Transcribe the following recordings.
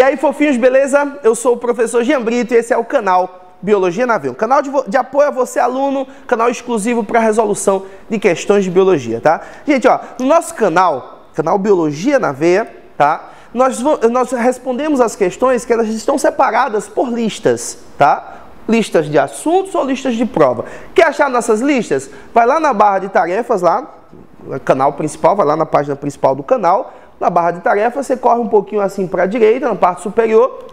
E aí, fofinhos, beleza? Eu sou o professor Jean Brito e esse é o canal Biologia na Veia. Um canal de, de apoio a você, aluno, canal exclusivo para resolução de questões de biologia, tá? Gente, ó, no nosso canal, canal Biologia na Veia, tá? Nós, nós respondemos as questões que elas estão separadas por listas, tá? Listas de assuntos ou listas de prova. Quer achar nossas listas? Vai lá na barra de tarefas, lá, canal principal, vai lá na página principal do canal, na barra de tarefas, você corre um pouquinho assim para a direita, na parte superior,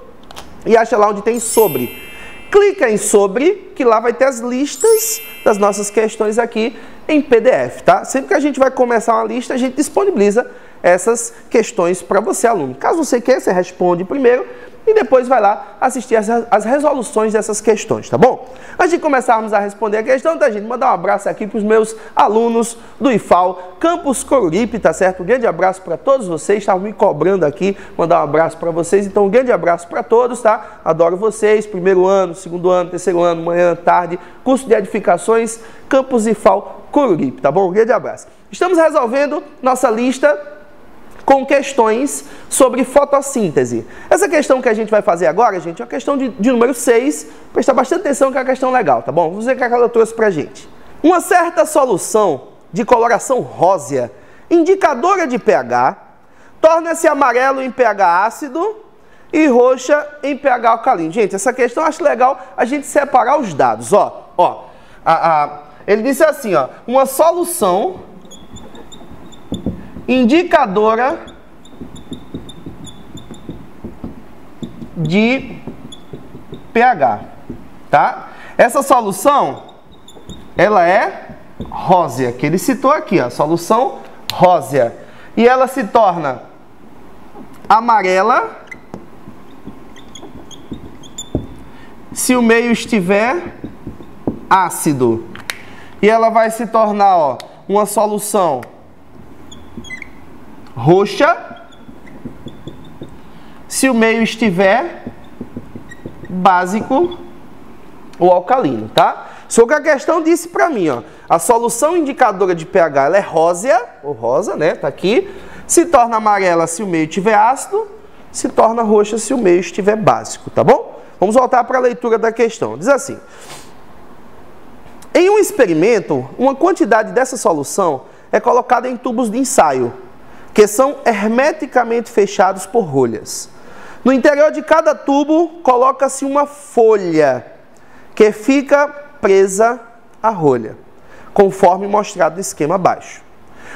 e acha lá onde tem sobre. Clica em sobre, que lá vai ter as listas das nossas questões aqui em PDF, tá? Sempre que a gente vai começar uma lista, a gente disponibiliza essas questões para você, aluno. Caso você queira, você responde primeiro e depois vai lá assistir as, as resoluções dessas questões, tá bom? Antes de começarmos a responder a questão, tá, gente? Mandar um abraço aqui para os meus alunos do IFAL, Campus Coruripe, tá certo? Um grande abraço para todos vocês, estavam me cobrando aqui, mandar um abraço para vocês, então um grande abraço para todos, tá? Adoro vocês, primeiro ano, segundo ano, terceiro ano, manhã, tarde, curso de edificações, Campus IFAL Coruripe, tá bom? Um grande abraço. Estamos resolvendo nossa lista com questões sobre fotossíntese. Essa questão que a gente vai fazer agora, gente, é a questão de, de número 6. Prestar bastante atenção que é uma questão legal, tá bom? Vamos ver o que ela trouxe pra gente. Uma certa solução de coloração rósea, indicadora de pH, torna-se amarelo em pH ácido e roxa em pH alcalino. Gente, essa questão eu acho legal a gente separar os dados. Ó, ó, a, a, ele disse assim, ó, uma solução indicadora de pH, tá? Essa solução, ela é rósea, que ele citou aqui, ó, solução rósea. E ela se torna amarela se o meio estiver ácido. E ela vai se tornar, ó, uma solução roxa se o meio estiver básico ou alcalino, tá? Só que a questão disse para mim, ó, a solução indicadora de pH ela é rósea, ou rosa, né? Tá aqui. Se torna amarela se o meio estiver ácido, se torna roxa se o meio estiver básico, tá bom? Vamos voltar para a leitura da questão. Diz assim: Em um experimento, uma quantidade dessa solução é colocada em tubos de ensaio que são hermeticamente fechados por rolhas. No interior de cada tubo coloca-se uma folha que fica presa à rolha, conforme mostrado no esquema abaixo.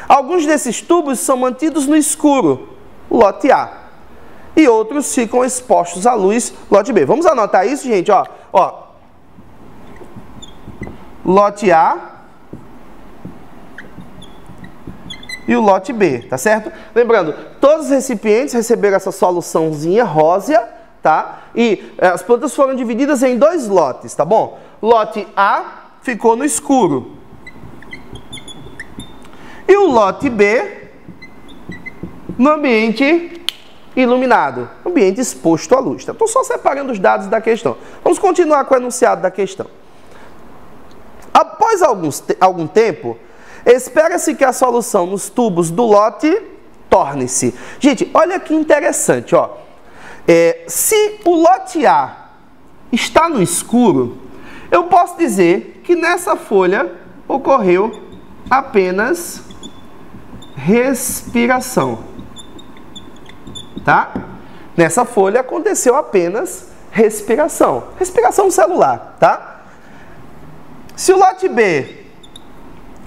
Alguns desses tubos são mantidos no escuro, lote A, e outros ficam expostos à luz, lote B. Vamos anotar isso, gente, ó. ó. Lote A e o lote B, tá certo? Lembrando, todos os recipientes receberam essa soluçãozinha rósea, tá? E eh, as plantas foram divididas em dois lotes, tá bom? Lote A ficou no escuro. E o lote B no ambiente iluminado, ambiente exposto à luz. Estou tá? só separando os dados da questão. Vamos continuar com o enunciado da questão. Após alguns, algum tempo, Espera-se que a solução nos tubos do lote torne-se. Gente, olha que interessante, ó. É, se o lote A está no escuro, eu posso dizer que nessa folha ocorreu apenas respiração. Tá? Nessa folha aconteceu apenas respiração. Respiração celular, tá? Se o lote B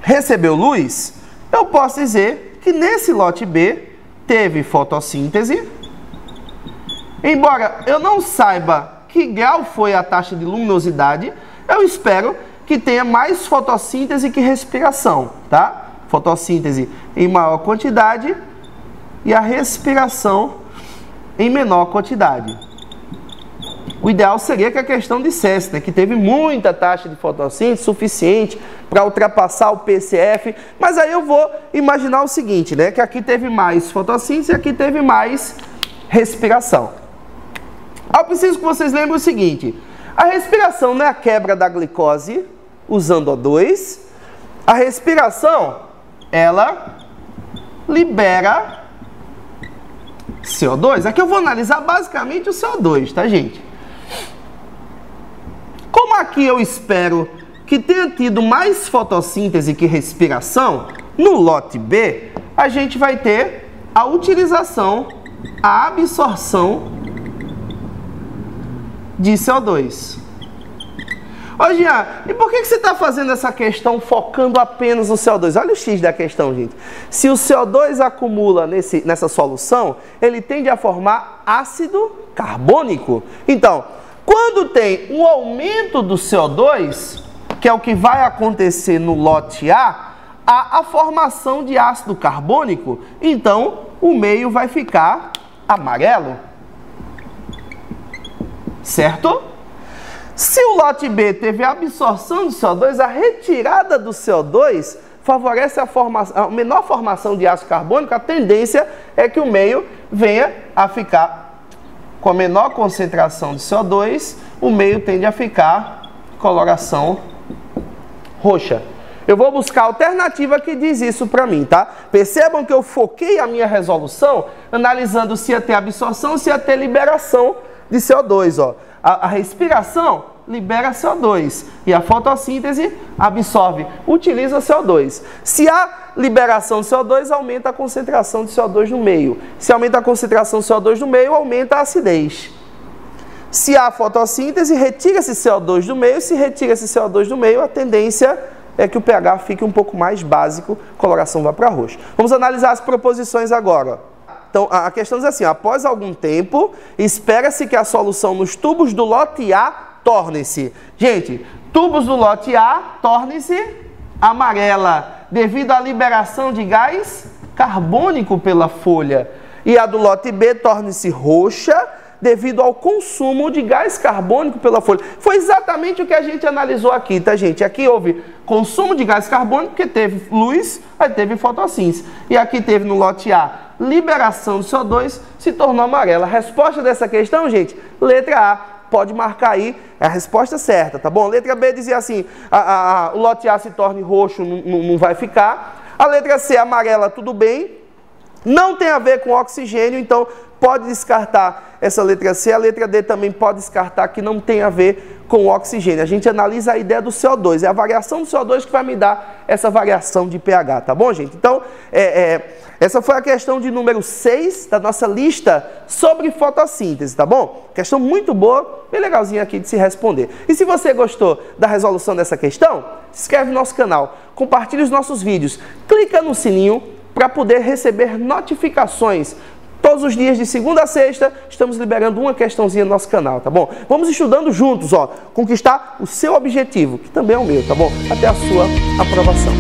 recebeu luz, eu posso dizer que nesse lote B teve fotossíntese. Embora eu não saiba que grau foi a taxa de luminosidade, eu espero que tenha mais fotossíntese que respiração, tá? Fotossíntese em maior quantidade e a respiração em menor quantidade. O ideal seria que a questão dissesse né, que teve muita taxa de fotossíntese suficiente para ultrapassar o PCF, mas aí eu vou imaginar o seguinte, né, que aqui teve mais fotossíntese e aqui teve mais respiração. Eu preciso que vocês lembrem o seguinte, a respiração não é a quebra da glicose usando O2, a respiração, ela libera CO2, aqui eu vou analisar basicamente o CO2, tá, gente? Como aqui eu espero que tenha tido mais fotossíntese que respiração, no lote B, a gente vai ter a utilização, a absorção de CO2. Ô Jean, e por que você está fazendo essa questão focando apenas no CO2? Olha o X da questão, gente. Se o CO2 acumula nesse, nessa solução, ele tende a formar ácido carbônico. Então, quando tem um aumento do CO2, que é o que vai acontecer no lote A, há a formação de ácido carbônico, então o meio vai ficar amarelo. Certo? Se o lote B teve a absorção do CO2, a retirada do CO2 favorece a, formação, a menor formação de ácido carbônico, a tendência é que o meio venha a ficar com a menor concentração de CO2, o meio tende a ficar coloração roxa. Eu vou buscar a alternativa que diz isso para mim, tá? Percebam que eu foquei a minha resolução analisando se ia ter absorção, se ia ter liberação de CO2, ó a, a respiração libera CO2 e a fotossíntese absorve, utiliza CO2. Se há liberação de CO2, aumenta a concentração de CO2 no meio. Se aumenta a concentração de CO2 no meio, aumenta a acidez. Se há fotossíntese, retira esse CO2 do meio. Se retira esse CO2 do meio, a tendência é que o pH fique um pouco mais básico, coloração vá para roxo. Vamos analisar as proposições agora. Então, a questão diz assim: após algum tempo, espera-se que a solução nos tubos do lote A torne-se. Gente, tubos do lote A torne-se amarela devido à liberação de gás carbônico pela folha. E a do lote B torne-se roxa devido ao consumo de gás carbônico pela folha. Foi exatamente o que a gente analisou aqui, tá, gente? Aqui houve consumo de gás carbônico, porque teve luz, aí teve fotossíntese. E aqui teve no lote A liberação do CO2 se tornou amarela. A resposta dessa questão, gente, letra A, pode marcar aí a resposta certa, tá bom? Letra B dizia assim, a, a, a, o lote A se torne roxo, não vai ficar. A letra C, amarela, tudo bem. Não tem a ver com oxigênio, então pode descartar essa letra C. A letra D também pode descartar que não tem a ver com oxigênio. A gente analisa a ideia do CO2. É a variação do CO2 que vai me dar essa variação de pH, tá bom, gente? Então, é, é, essa foi a questão de número 6 da nossa lista sobre fotossíntese, tá bom? Questão muito boa, bem legalzinha aqui de se responder. E se você gostou da resolução dessa questão, se inscreve no nosso canal, compartilhe os nossos vídeos, clica no sininho para poder receber notificações Todos os dias, de segunda a sexta, estamos liberando uma questãozinha no nosso canal, tá bom? Vamos estudando juntos, ó, conquistar o seu objetivo, que também é o meu, tá bom? Até a sua aprovação.